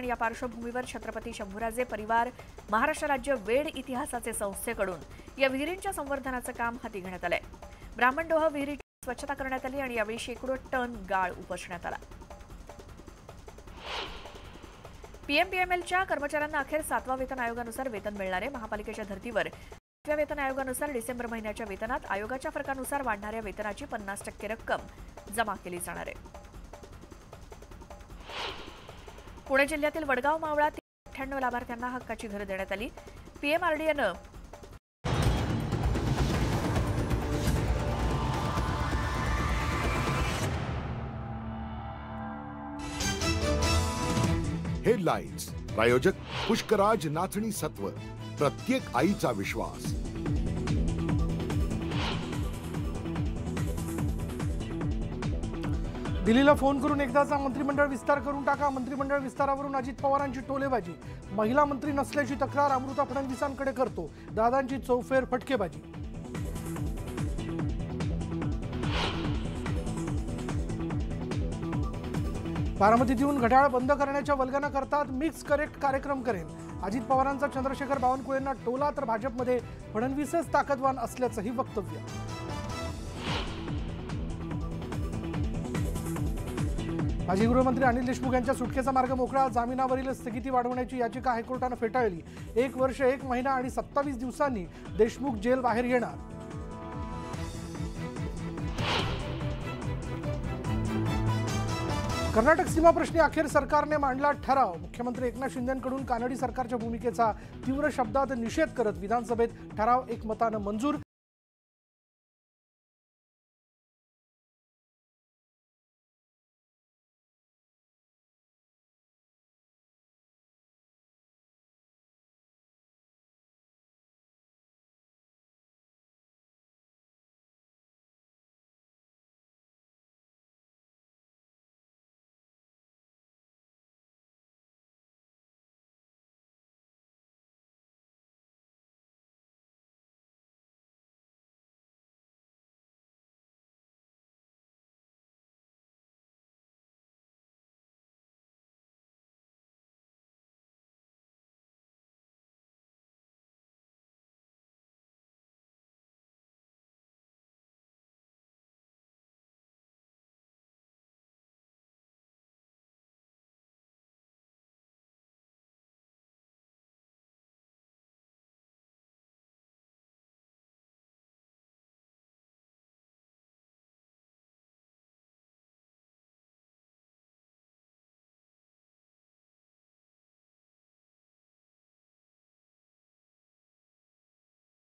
आणि या पार्श्वभूमीवर छत्रपती शंभूराजे परिवार महाराष्ट्र राज्य वेड इतिहासाचे संस्थेकडून या विहिरींच्या संवर्धनाचं काम हाती घेण्यात आलंय ब्राह्मणडोह विहिरीची स्वच्छता करण्यात आली आणि यावेळी शेकडो टन गाळ उपसण्यात आला. पीएमपीएमएलच्या कर्मचाऱ्यांना अखेर सातवा वेतन आयोगानुसार वेतन मिळणार आहे. महापालिकेच्या धर्तीवर सातव्या वेतन आयोगानुसार डिसेंबर महिन्याच्या वेतनात आयोगाच्या फरकानुसार वाढणाऱ्या वेतनाची पन्नास टक्के रक्कम जमा केली जाणार आहे. पुणे जिल्ह्यातील वडगाव मावळा अठ्ठ्याण्णव लाभार्थ्यांना हक्काची घरं देण्यात आली. पीएमआरडीएनं हेडलाईन्स प्रायोजक पुष्कराज नाचणी सत्व. प्रत्येक आईचा विश्वास. दिल्लीला फोन करून एकदाचा मंत्रिमंडळ विस्तार करून टाका. मंत्रिमंडळ विस्तारावरून अजित पवारांची टोलेबाजी. महिला मंत्री नसल्याची तक्रार अमृता फडणवीसांकडे करतो. दादांची चौफेर फटकेबाजी. बारामतीत येऊन घड्याळ बंद करण्याच्या वल्गना करतात मिक्स करेक्ट कार्यक्रम करेन अजित पवारांचा चंद्रशेखर बावनकुळेंना टोला तर भाजपमध्ये फडणवीसच ताकदवान असल्याचंही वक्तव्य. माजी गृहमंत्री अनिल देशमुख यांच्या सुटकेचा मार्ग मोकळा जामिनावरील स्थगिती वाढवण्याची याचिका हायकोर्टानं फेटाळली. एक वर्ष एक महिना आणि सत्तावीस दिवसांनी देशमुख जेल बाहेर येणार. कर्नाटक सीमा प्रश्नी अखेर सरकारने मांडला ठराव. मुख्यमंत्री एकनाथ शिंदेकडून कानडी सरकारच्या भूमिकेचा तीव्र शब्दात निषेध करत विधानसभेत ठराव एकमतानं मंजूर